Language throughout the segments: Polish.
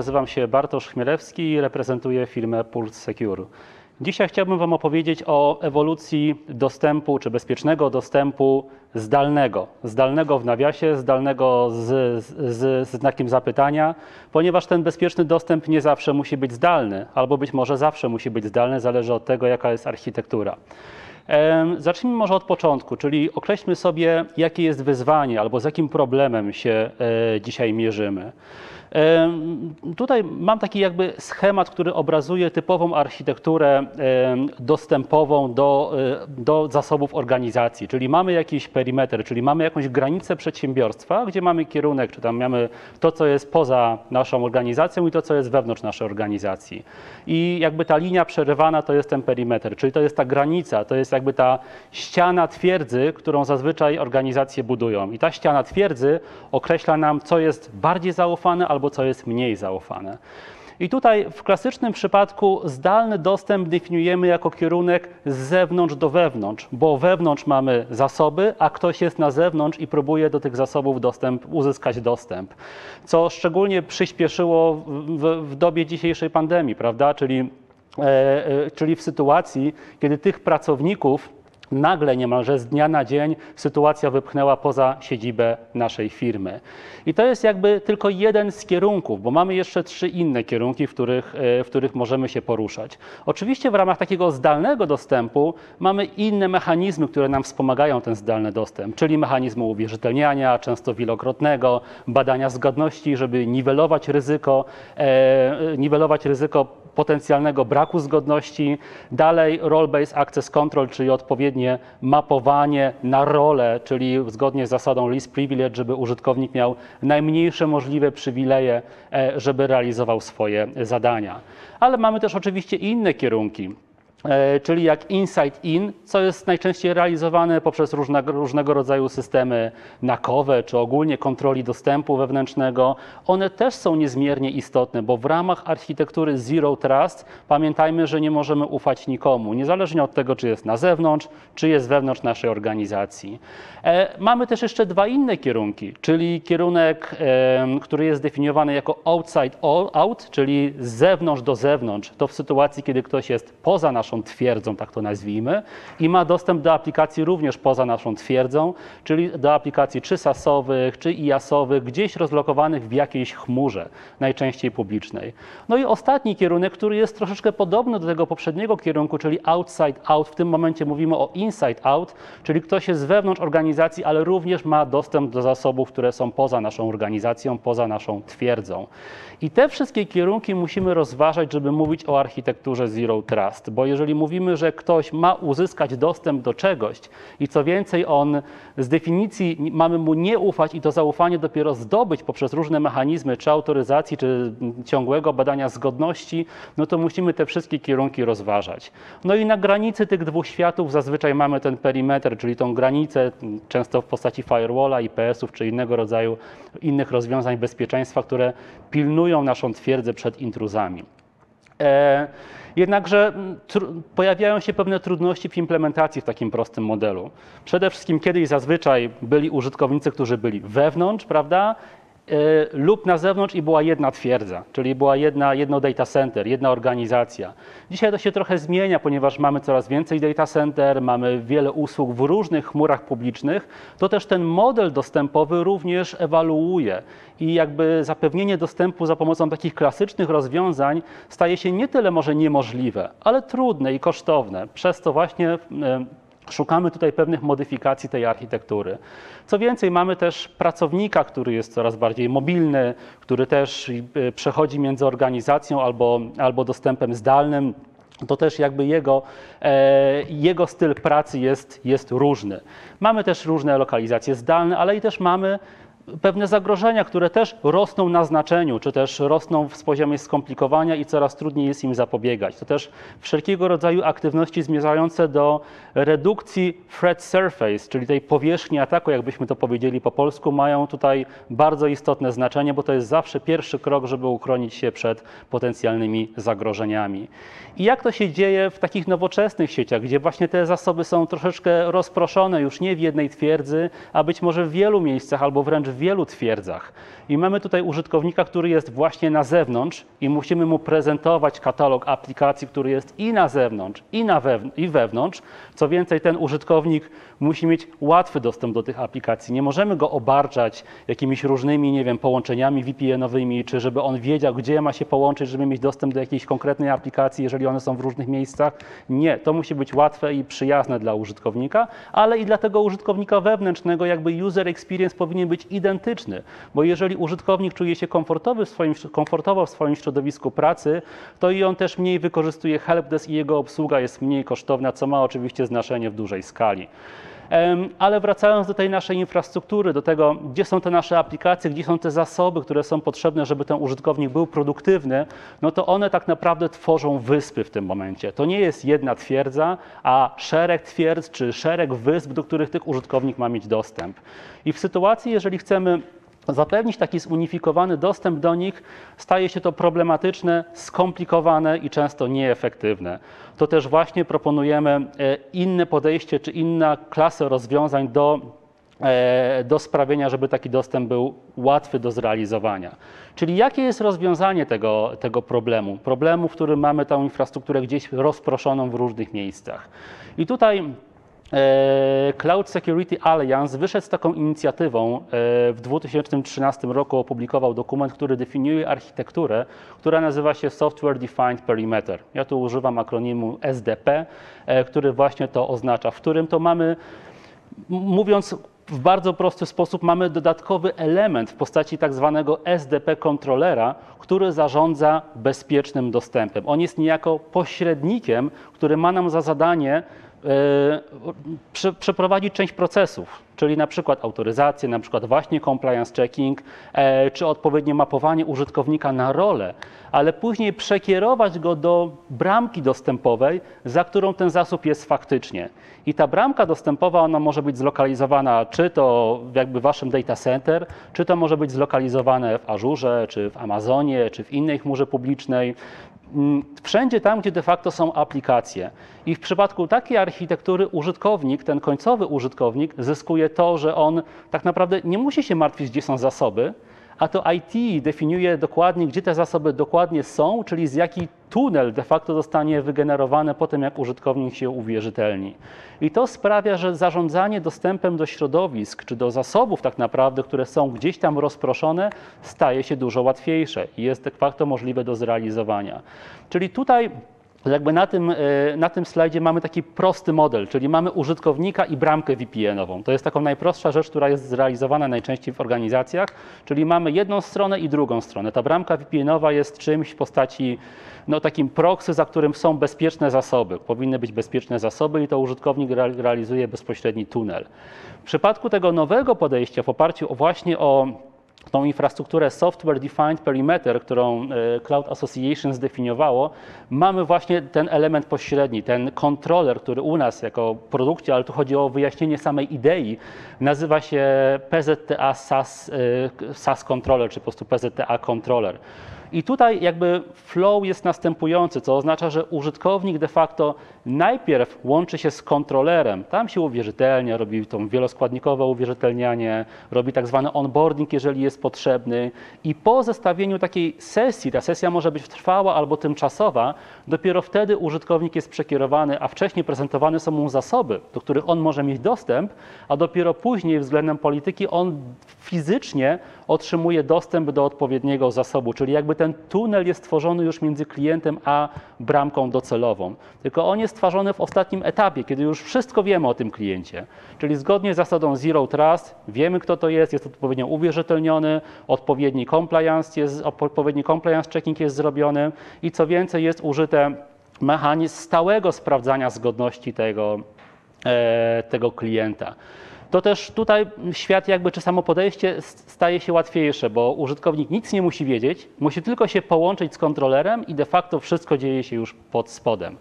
nazywam się Bartosz Chmielewski i reprezentuję firmę Pulse Secure. Dzisiaj chciałbym Wam opowiedzieć o ewolucji dostępu, czy bezpiecznego dostępu zdalnego. Zdalnego w nawiasie, zdalnego z, z, z znakiem zapytania, ponieważ ten bezpieczny dostęp nie zawsze musi być zdalny, albo być może zawsze musi być zdalny, zależy od tego, jaka jest architektura. Zacznijmy może od początku, czyli określmy sobie, jakie jest wyzwanie albo z jakim problemem się e, dzisiaj mierzymy. Tutaj mam taki jakby schemat, który obrazuje typową architekturę dostępową do, e, do zasobów organizacji, czyli mamy jakiś perimetr, czyli mamy jakąś granicę przedsiębiorstwa, gdzie mamy kierunek, czy tam mamy to, co jest poza naszą organizacją i to, co jest wewnątrz naszej organizacji. I jakby ta linia przerywana to jest ten perimetr, czyli to jest ta granica, to jest jakby ta ściana twierdzy, którą zazwyczaj organizacje budują. I ta ściana twierdzy określa nam, co jest bardziej zaufane albo co jest mniej zaufane. I tutaj w klasycznym przypadku zdalny dostęp definiujemy jako kierunek z zewnątrz do wewnątrz, bo wewnątrz mamy zasoby, a ktoś jest na zewnątrz i próbuje do tych zasobów dostęp, uzyskać dostęp. Co szczególnie przyspieszyło w, w, w dobie dzisiejszej pandemii, prawda? Czyli, e, e, czyli w sytuacji, kiedy tych pracowników nagle niemalże z dnia na dzień sytuacja wypchnęła poza siedzibę naszej firmy. I to jest jakby tylko jeden z kierunków, bo mamy jeszcze trzy inne kierunki, w których, e, w których możemy się poruszać. Oczywiście w ramach takiego zdalnego dostępu mamy inne mechanizmy, które nam wspomagają ten zdalny dostęp, czyli mechanizmy uwierzytelniania, często wielokrotnego, badania zgodności, żeby niwelować ryzyko, e, niwelować ryzyko potencjalnego braku zgodności. Dalej role-based access control, czyli odpowiednie mapowanie na rolę, czyli zgodnie z zasadą least privilege, żeby użytkownik miał najmniejsze możliwe przywileje, e, żeby realizował swoje zadania. Ale mamy też oczywiście inne kierunki. E, czyli jak Inside In, co jest najczęściej realizowane poprzez różnego, rodzaju systemy nakowe, czy ogólnie kontroli dostępu wewnętrznego. One też są niezmiernie istotne, bo w ramach architektury Zero Trust pamiętajmy, że nie możemy ufać nikomu, niezależnie od tego, czy jest na zewnątrz, czy jest wewnątrz naszej organizacji. E, Mamy też jeszcze dwa inne kierunki, czyli kierunek, em, który jest definiowany jako outside all- out, czyli z zewnątrz do zewnątrz. To w sytuacji, kiedy ktoś jest poza naszą twierdzą, tak to nazwijmy, i ma dostęp do aplikacji również poza naszą twierdzą, czyli do aplikacji czy SaaS-owych, czy IaaS-owych, gdzieś rozlokowanych w jakiejś chmurze, najczęściej publicznej. No i ostatni kierunek, który jest troszeczkę podobny do tego poprzedniego kierunku, czyli outside out. W tym momencie mówimy o inside out, czyli ktoś jest wewnątrz organizacji, ale również ma dostęp do zasobów, które są poza naszą organizacją, poza naszą twierdzą. I te wszystkie kierunki musimy rozważać, żeby mówić o architekturze Zero Trust, bo jeżeli mówimy, że ktoś ma uzyskać dostęp do czegoś i co więcej, on z definicji mamy mu nie ufać i to zaufanie dopiero zdobyć poprzez różne mechanizmy, czy autoryzacji, czy ciągłego badania zgodności, no to musimy te wszystkie kierunki rozważać. No i na granicy tych dwóch światów zazwyczaj mamy ten perimetr, czyli tą granicę, często w postaci firewalla, IPS-ów, czy innego rodzaju innych rozwiązań bezpieczeństwa, które pilnują naszą twierdzę przed intruzami. E, Jednakże pojawiają się pewne trudności w implementacji w takim prostym modelu. Przede wszystkim kiedyś zazwyczaj byli użytkownicy, którzy byli wewnątrz, prawda? E, lub na zewnątrz i była jedna twierdza, czyli była jedna, jedno data center, jedna organizacja. Dzisiaj to się trochę zmienia, ponieważ mamy coraz więcej data center, mamy wiele usług w różnych chmurach publicznych, to też ten model dostępowy również ewaluuje i jakby zapewnienie dostępu za pomocą takich klasycznych rozwiązań staje się nie tyle może niemożliwe, ale trudne i kosztowne. Przez to właśnie e, Szukamy tutaj pewnych modyfikacji tej architektury. Co więcej, mamy też pracownika, który jest coraz bardziej mobilny, który też y, przechodzi między organizacją albo, albo dostępem zdalnym. To też jakby jego, e, jego styl pracy jest, jest różny. Mamy też różne lokalizacje zdalne, ale i też mamy pewne zagrożenia, które też rosną na znaczeniu, czy też rosną w poziomie skomplikowania i coraz trudniej jest im zapobiegać. To też wszelkiego rodzaju aktywności zmierzające do redukcji threat surface, czyli tej powierzchni ataku, jakbyśmy to powiedzieli po polsku, mają tutaj bardzo istotne znaczenie, bo to jest zawsze pierwszy krok, żeby uchronić się przed potencjalnymi zagrożeniami. I jak to się dzieje w takich nowoczesnych sieciach, gdzie właśnie te zasoby są troszeczkę rozproszone, już nie w jednej twierdzy, a być może w wielu miejscach albo wręcz w wielu twierdzach. I mamy tutaj użytkownika, który jest właśnie na zewnątrz i musimy mu prezentować katalog aplikacji, który jest i na zewnątrz, i, na wewn- i wewnątrz. Co więcej, ten użytkownik musi mieć łatwy dostęp do tych aplikacji. Nie możemy go obarczać jakimiś różnymi, nie wiem, połączeniami VPN-owymi, czy żeby on wiedział, gdzie ma się połączyć, żeby mieć dostęp do jakiejś konkretnej aplikacji, jeżeli one są w różnych miejscach. Nie, to musi być łatwe i przyjazne dla użytkownika, ale i dla tego użytkownika wewnętrznego, jakby user experience powinien być identyczny, bo jeżeli użytkownik czuje się komfortowy w swoim, komfortowo w swoim środowisku pracy, to i on też mniej wykorzystuje helpdesk i jego obsługa jest mniej kosztowna, co ma oczywiście znaczenie w dużej skali. Ale wracając do tej naszej infrastruktury, do tego, gdzie są te nasze aplikacje, gdzie są te zasoby, które są potrzebne, żeby ten użytkownik był produktywny, no to one tak naprawdę tworzą wyspy w tym momencie. To nie jest jedna twierdza, a szereg twierdz czy szereg wysp, do których tych użytkownik ma mieć dostęp. I w sytuacji, jeżeli chcemy Zapewnić taki zunifikowany dostęp do nich staje się to problematyczne, skomplikowane i często nieefektywne. To też właśnie proponujemy e, inne podejście czy inna klasę rozwiązań do, e, do sprawienia, żeby taki dostęp był łatwy do zrealizowania. Czyli jakie jest rozwiązanie tego, tego problemu? Problemu, w którym mamy tę infrastrukturę gdzieś rozproszoną w różnych miejscach. I tutaj Cloud Security Alliance wyszedł z taką inicjatywą. e, W 2013 roku opublikował dokument, który definiuje architekturę, która nazywa się Software Defined Perimeter. Ja tu używam akronimu SDP, e, który właśnie to oznacza, w którym to mamy Mówiąc w bardzo prosty sposób, mamy dodatkowy element w postaci tak zwanego SDP kontrolera, który zarządza bezpiecznym dostępem. On jest niejako pośrednikiem, który ma nam za zadanie e, przeprowadzić część procesów, czyli na przykład autoryzację, na przykład właśnie compliance checking, e, czy odpowiednie mapowanie użytkownika na rolę, ale później przekierować go do bramki dostępowej, za którą ten zasób jest faktycznie. I ta bramka dostępowa, ona może być zlokalizowana czy to jakby waszym data center, czy to może być zlokalizowane w Azure, czy w Amazonie, czy w innej chmurze publicznej. Mm, Wszędzie tam, gdzie de facto są aplikacje. I w przypadku takiej architektury użytkownik, ten końcowy użytkownik, zyskuje to, że on tak naprawdę nie musi się martwić, gdzie są zasoby, a to IT definiuje dokładnie, gdzie te zasoby dokładnie są, czyli z jaki tunel de facto zostanie wygenerowany po tym, jak użytkownik się uwierzytelni. I to sprawia, że zarządzanie dostępem do środowisk czy do zasobów tak naprawdę, które są gdzieś tam rozproszone, staje się dużo łatwiejsze i jest de facto możliwe do zrealizowania. Czyli tutaj jakby na tym, e, na tym slajdzie mamy taki prosty model, czyli mamy użytkownika i bramkę VPN-ową. To jest taką najprostsza rzecz, która jest zrealizowana najczęściej w organizacjach, czyli mamy jedną stronę i drugą stronę. Ta bramka VPN-owa jest czymś w postaci no, takim proxy, za którym są bezpieczne zasoby. Powinny być bezpieczne zasoby i to użytkownik re- realizuje bezpośredni tunel. W przypadku tego nowego podejścia w oparciu o właśnie o tą infrastrukturę Software Defined Perimeter, którą e, Cloud Association zdefiniowało, mamy właśnie ten element pośredni, ten kontroler, który u nas jako produkcie, ale tu chodzi o wyjaśnienie samej idei, nazywa się PZTA SAS, e, SAS Controller, czy po prostu PZTA Controller. I tutaj jakby flow jest następujący, co oznacza, że użytkownik de facto najpierw łączy się z kontrolerem, tam się uwierzytelnia, robi to wieloskładnikowe uwierzytelnianie, robi tak zwany onboarding, jeżeli jest potrzebny. I po zestawieniu takiej sesji, ta sesja może być trwała albo tymczasowa, dopiero wtedy użytkownik jest przekierowany, a wcześniej prezentowane są mu zasoby, do których on może mieć dostęp, a dopiero później względem polityki on fizycznie otrzymuje dostęp do odpowiedniego zasobu, czyli jakby ten tunel jest tworzony już między klientem a bramką docelową. Tylko on jest tworzony w ostatnim etapie, kiedy już wszystko wiemy o tym kliencie. Czyli zgodnie z zasadą Zero Trust wiemy, kto to jest, jest odpowiednio uwierzytelniony, odpowiedni compliance, jest, odpowiedni compliance checking jest zrobiony i co więcej jest użyte mechanizm stałego sprawdzania zgodności tego, e, tego klienta. To też tutaj świat jakby, czy samo podejście staje się łatwiejsze, bo użytkownik nic nie musi wiedzieć, musi tylko się połączyć z kontrolerem i de facto wszystko dzieje się już pod spodem.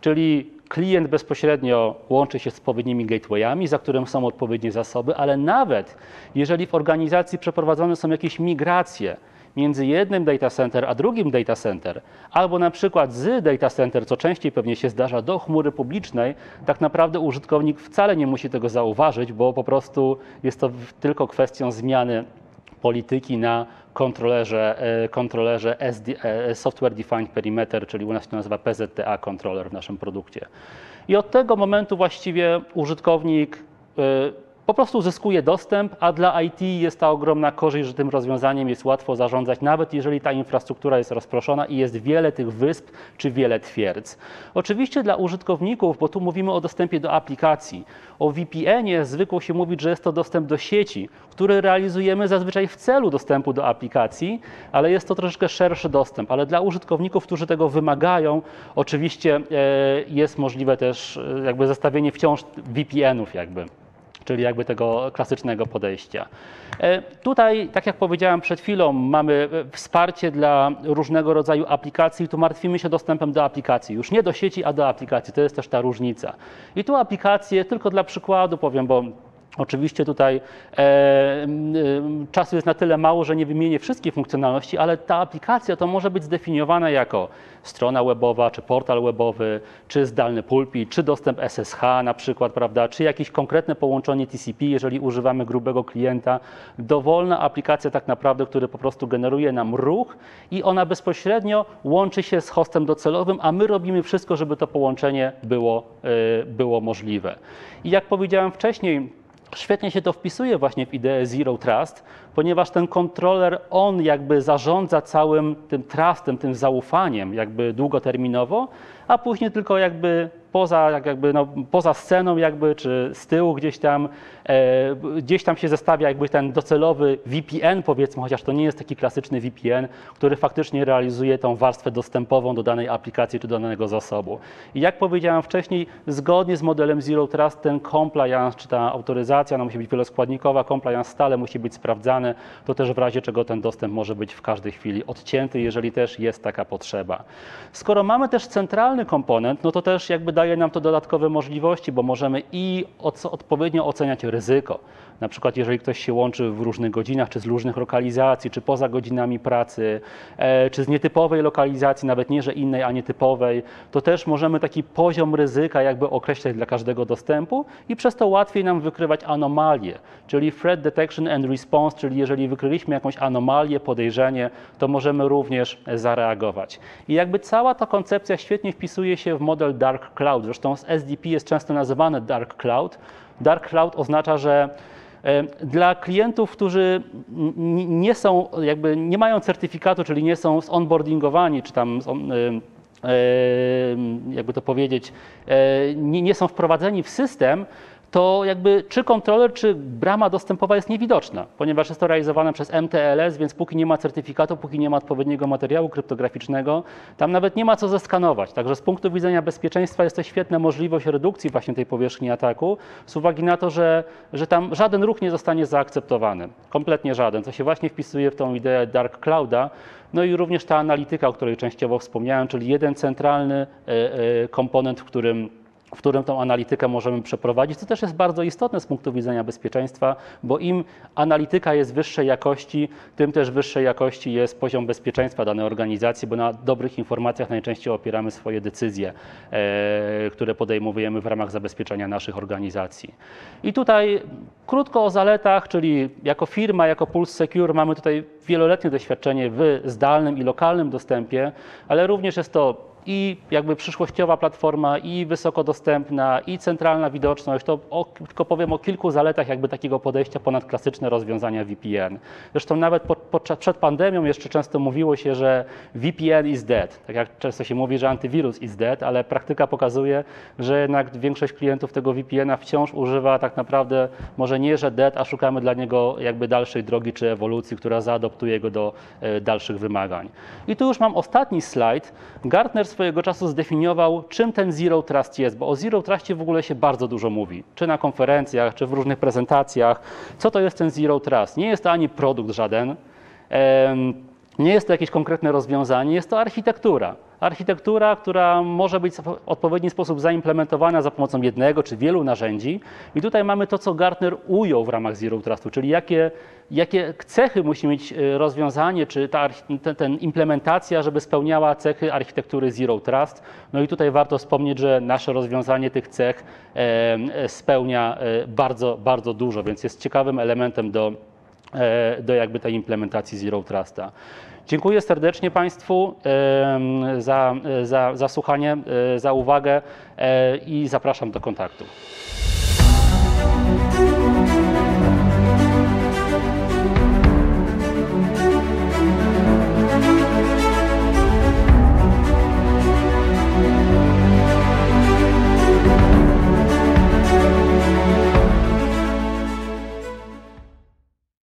Czyli klient bezpośrednio łączy się z odpowiednimi gatewayami, za którym są odpowiednie zasoby, ale nawet jeżeli w organizacji przeprowadzone są jakieś migracje, między jednym data center a drugim data center, albo na przykład z data center, co częściej pewnie się zdarza, do chmury publicznej, tak naprawdę użytkownik wcale nie musi tego zauważyć, bo po prostu jest to tylko kwestią zmiany polityki na kontrolerze, e, kontrolerze SD, e, Software Defined Perimeter, czyli u nas to nazywa PZTA Controller w naszym produkcie. I od tego momentu właściwie użytkownik e, po prostu uzyskuje dostęp, a dla IT jest ta ogromna korzyść, że tym rozwiązaniem jest łatwo zarządzać, nawet jeżeli ta infrastruktura jest rozproszona i jest wiele tych wysp czy wiele twierdz. Oczywiście dla użytkowników, bo tu mówimy o dostępie do aplikacji, o VPN-ie zwykło się mówić, że jest to dostęp do sieci, który realizujemy zazwyczaj w celu dostępu do aplikacji, ale jest to troszeczkę szerszy dostęp. Ale dla użytkowników, którzy tego wymagają, oczywiście e, jest możliwe też e, jakby zestawienie wciąż VPN-ów jakby czyli jakby tego klasycznego podejścia. E, tutaj, tak jak powiedziałem przed chwilą, mamy e, wsparcie dla różnego rodzaju aplikacji. Tu martwimy się dostępem do aplikacji. Już nie do sieci, a do aplikacji. To jest też ta różnica. I tu aplikacje, tylko dla przykładu powiem, bo Oczywiście tutaj e, czasu jest na tyle mało, że nie wymienię wszystkich funkcjonalności, ale ta aplikacja to może być zdefiniowana jako strona webowa, czy portal webowy, czy zdalny pulpit, czy dostęp SSH na przykład, prawda, czy jakieś konkretne połączenie TCP, jeżeli używamy grubego klienta. Dowolna aplikacja tak naprawdę, który po prostu generuje nam ruch i ona bezpośrednio łączy się z hostem docelowym, a my robimy wszystko, żeby to połączenie było, e, było możliwe. I jak powiedziałem wcześniej, Świetnie się to wpisuje właśnie w ideę Zero Trust, ponieważ ten kontroler, on jakby zarządza całym tym trustem, tym zaufaniem jakby długoterminowo, a później tylko jakby poza, jak jakby, no, poza sceną jakby, czy z tyłu gdzieś tam, e, gdzieś tam się zestawia jakby ten docelowy VPN powiedzmy, chociaż to nie jest taki klasyczny VPN, który faktycznie realizuje tą warstwę dostępową do danej aplikacji czy do danego zasobu. I jak powiedziałem wcześniej, zgodnie z modelem Zero Trust ten compliance, czy ta autoryzacja, no musi być wieloskładnikowa, compliance stale musi być sprawdzany, to też w razie czego ten dostęp może być w każdej chwili odcięty, jeżeli też jest taka potrzeba. Skoro mamy też centralny komponent, no to też jakby daje nam to dodatkowe możliwości, bo możemy i odpowiednio oceniać ryzyko. Na przykład, jeżeli ktoś się łączy w różnych godzinach, czy z różnych lokalizacji, czy poza godzinami pracy, e, czy z nietypowej lokalizacji, nawet nie, że innej, a nietypowej, to też możemy taki poziom ryzyka jakby określać dla każdego dostępu i przez to łatwiej nam wykrywać anomalie, czyli threat detection and response, czyli jeżeli wykryliśmy jakąś anomalię, podejrzenie, to możemy również zareagować. I jakby cała ta koncepcja świetnie wpisuje się w model Dark Cloud. Zresztą z SDP jest często nazywany Dark Cloud. Dark Cloud oznacza, że e, dla klientów, którzy nie są, jakby nie mają certyfikatu, czyli nie są zonboardingowani, czy tam e, e, jakby to powiedzieć, nie, nie są wprowadzeni w system, to jakby czy kontroler, czy brama dostępowa jest niewidoczna, ponieważ jest to realizowane przez MTLS, więc póki nie ma certyfikatu, póki nie ma odpowiedniego materiału kryptograficznego, tam nawet nie ma co zeskanować. Także z punktu widzenia bezpieczeństwa jest to świetna możliwość redukcji właśnie tej powierzchni ataku, z uwagi na to, że, że tam żaden ruch nie zostanie zaakceptowany, kompletnie żaden, co się właśnie wpisuje w tą ideę Dark Clouda, no i również ta analityka, o której częściowo wspomniałem, czyli jeden centralny e, e, komponent, w którym w którym tą analitykę możemy przeprowadzić, co też jest bardzo istotne z punktu widzenia bezpieczeństwa, bo im analityka jest wyższej jakości, tym też wyższej jakości jest poziom bezpieczeństwa danej organizacji, bo na dobrych informacjach najczęściej opieramy swoje decyzje, e, które podejmujemy w ramach zabezpieczenia naszych organizacji. I tutaj krótko o zaletach, czyli jako firma, jako Pulse Secure mamy tutaj wieloletnie doświadczenie w zdalnym i lokalnym dostępie, ale również jest to i jakby przyszłościowa platforma, i wysoko dostępna, i centralna widoczność. To o, tylko powiem o kilku zaletach jakby takiego podejścia ponad klasyczne rozwiązania VPN. Zresztą nawet po, po, przed pandemią jeszcze często mówiło się, że VPN is dead. Tak jak często się mówi, że antywirus is dead, ale praktyka pokazuje, że jednak większość klientów tego VPN-a wciąż używa tak naprawdę może nie, że dead, a szukamy dla niego jakby dalszej drogi czy ewolucji, która zaadoptuje go do e, dalszych wymagań. I tu już mam ostatni slajd. Gartner swojego czasu zdefiniował, czym ten Zero Trust jest, bo o Zero Trustie w ogóle się bardzo dużo mówi, czy na konferencjach, czy w różnych prezentacjach. Co to jest ten Zero Trust? Nie jest to ani produkt żaden, nie jest to jakieś konkretne rozwiązanie, jest to architektura. Architektura, która może być w odpowiedni sposób zaimplementowana za pomocą jednego czy wielu narzędzi. I tutaj mamy to, co Gartner ujął w ramach Zero Trustu, czyli jakie, jakie cechy musi mieć y, rozwiązanie, czy ta ten, ten implementacja, żeby spełniała cechy architektury Zero Trust. No i tutaj warto wspomnieć, że nasze rozwiązanie tych cech spełnia e, bardzo, bardzo dużo, więc jest ciekawym elementem do do jakby tej implementacji Zero Trusta. Dziękuję serdecznie Państwu za, za, za słuchanie, e, za uwagę e, i zapraszam do kontaktu.